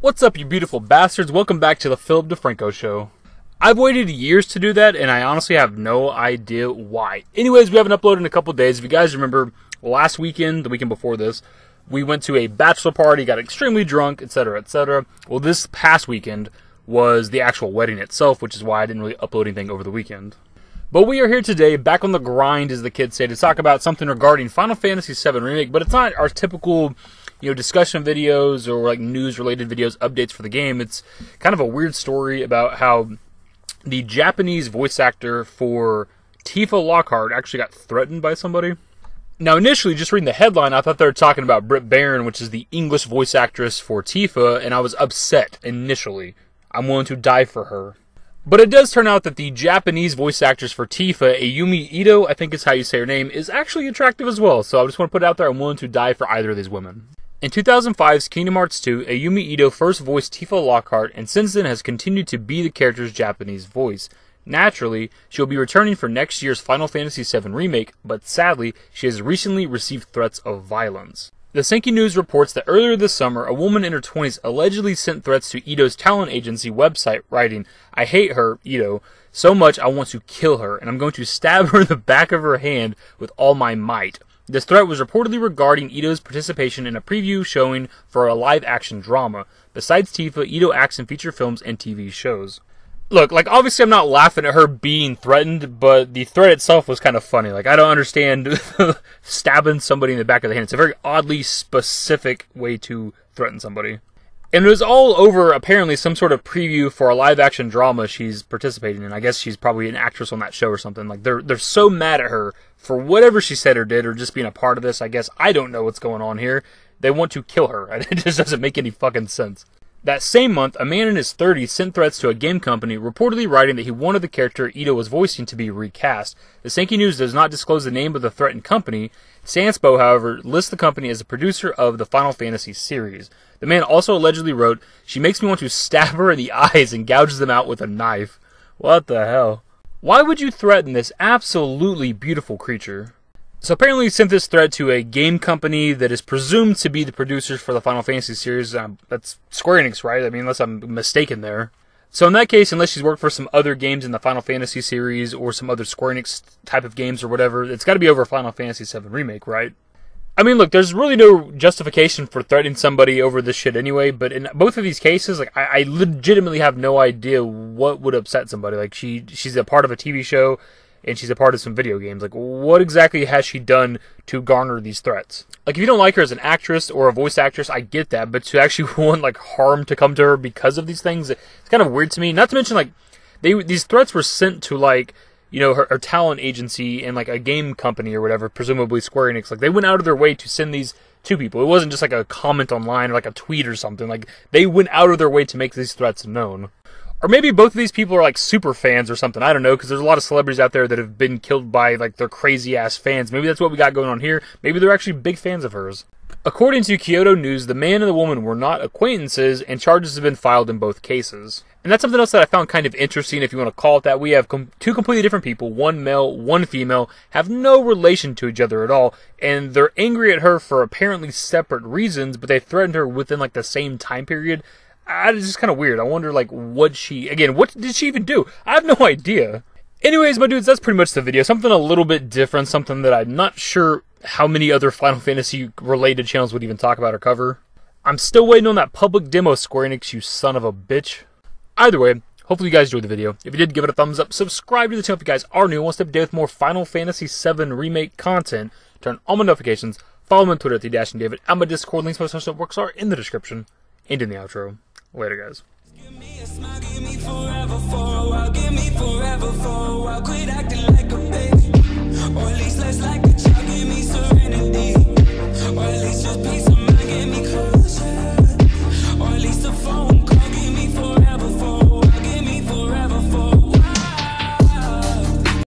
What's up, you beautiful bastards? Welcome back to the Philip DeFranco Show. I've waited years to do that, and I honestly have no idea why. Anyways, we haven't uploaded in a couple days. If you guys remember, last weekend, the weekend before this, we went to a bachelor party, got extremely drunk, etc., etc. Well, this past weekend was the actual wedding itself, which is why I didn't really upload anything over the weekend. But we are here today, back on the grind, as the kids say, to talk about something regarding Final Fantasy VII Remake, but it's not our typical you know, discussion videos or like news related videos, updates for the game. It's kind of a weird story about how the Japanese voice actor for Tifa Lockhart actually got threatened by somebody. Now, initially, just reading the headline, I thought they were talking about Britt Baron, which is the English voice actress for Tifa, and I was upset initially. I'm willing to die for her. But it does turn out that the Japanese voice actress for Tifa, Ayumi Ito, I think is how you say her name, is actually attractive as well. So I just want to put it out there, I'm willing to die for either of these women. In 2005's Kingdom Hearts 2, Ayumi Ito first voiced Tifa Lockhart and since then has continued to be the character's Japanese voice. Naturally, she will be returning for next year's Final Fantasy VII Remake, but sadly, she has recently received threats of violence. The Sankei News reports that earlier this summer, a woman in her 20s allegedly sent threats to Ito's talent agency website, writing, I hate her, Ito, so much I want to kill her, and I'm going to stab her in the back of her hand with all my might. This threat was reportedly regarding Ito's participation in a preview showing for a live action drama. Besides Tifa, Ito acts in feature films and TV shows. Look, like obviously I'm not laughing at her being threatened, but the threat itself was kind of funny. Like I don't understand stabbing somebody in the back of the hand. It's a very oddly specific way to threaten somebody. And it was all over apparently some sort of preview for a live action drama she's participating in. I guess she's probably an actress on that show or something. Like they're they're so mad at her for whatever she said or did or just being a part of this. I guess I don't know what's going on here. They want to kill her. It just doesn't make any fucking sense. That same month, a man in his 30s sent threats to a game company, reportedly writing that he wanted the character Ito was voicing to be recast. The Sankei News does not disclose the name of the threatened company. Sanspo, however, lists the company as a producer of the Final Fantasy series. The man also allegedly wrote, She makes me want to stab her in the eyes and gouges them out with a knife. What the hell? Why would you threaten this absolutely beautiful creature? So apparently he sent this threat to a game company that is presumed to be the producers for the Final Fantasy series. Um, that's Square Enix, right? I mean, unless I'm mistaken there. So in that case, unless she's worked for some other games in the Final Fantasy series or some other Square Enix type of games or whatever, it's got to be over Final Fantasy VII Remake, right? I mean, look, there's really no justification for threatening somebody over this shit anyway. But in both of these cases, like, I, I legitimately have no idea what would upset somebody. Like, she she's a part of a TV show, and she's a part of some video games. Like, what exactly has she done to garner these threats? Like, if you don't like her as an actress or a voice actress, I get that. But to actually want like harm to come to her because of these things, it's kind of weird to me. Not to mention, like, they these threats were sent to like you know, her, her, talent agency and like a game company or whatever, presumably Square Enix, like they went out of their way to send these to people. It wasn't just like a comment online or like a tweet or something. Like they went out of their way to make these threats known. Or maybe both of these people are like super fans or something. I don't know, because there's a lot of celebrities out there that have been killed by like their crazy ass fans. Maybe that's what we got going on here. Maybe they're actually big fans of hers. According to Kyodo News, the man and the woman were not acquaintances, and charges have been filed in both cases. And that's something else that I found kind of interesting, if you want to call it that. We have com- two completely different people, one male, one female, have no relation to each other at all, and they're angry at her for apparently separate reasons, but they threatened her within like the same time period. Uh, it's just kind of weird. I wonder, like, what she, again, what did she even do? I have no idea. Anyways, my dudes, that's pretty much the video. Something a little bit different, something that I'm not sure how many other Final Fantasy related channels would even talk about or cover. I'm still waiting on that public demo, Square Enix, you son of a bitch. Either way, hopefully you guys enjoyed the video. If you did, give it a thumbs up. Subscribe to the channel if you guys are new and want to stay up to date with more Final Fantasy VII Remake content. Turn on my notifications. Follow me on Twitter at the Dashing David. And my Discord links to my social networks are in the description and in the outro. Later, guys. Give me forever for a while, quit acting like a baby. Or at least less like